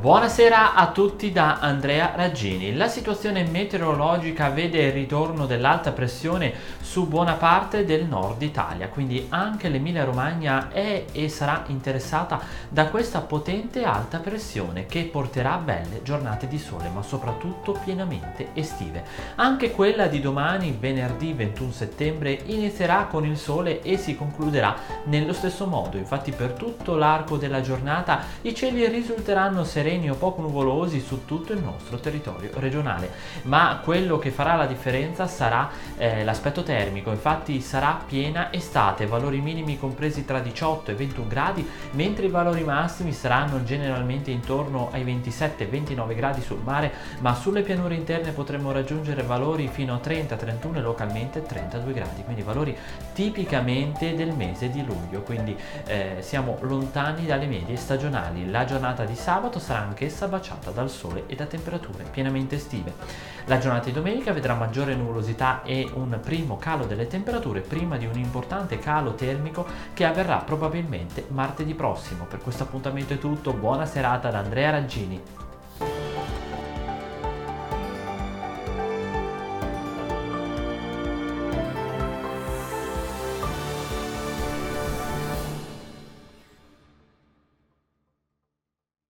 Buonasera a tutti da Andrea Raggini. La situazione meteorologica vede il ritorno dell'alta pressione su buona parte del nord Italia, quindi anche l'Emilia Romagna è e sarà interessata da questa potente alta pressione che porterà belle giornate di sole, ma soprattutto pienamente estive. Anche quella di domani, venerdì 21 settembre, inizierà con il sole e si concluderà nello stesso modo. Infatti per tutto l'arco della giornata i cieli risulteranno sereni sereni o poco nuvolosi su tutto il nostro territorio regionale, ma quello che farà la differenza sarà eh, l'aspetto termico, infatti sarà piena estate, valori minimi compresi tra 18 e 21 gradi, mentre i valori massimi saranno generalmente intorno ai 27-29 gradi sul mare, ma sulle pianure interne potremo raggiungere valori fino a 30-31 e localmente 32 gradi, quindi valori tipicamente del mese di luglio, quindi eh, siamo lontani dalle medie stagionali. La giornata di sabato sarà anch'essa baciata dal sole e da temperature pienamente estive. La giornata di domenica vedrà maggiore nuvolosità e un primo calo delle temperature prima di un importante calo termico che avverrà probabilmente martedì prossimo. Per questo appuntamento è tutto, buona serata da Andrea Raggini.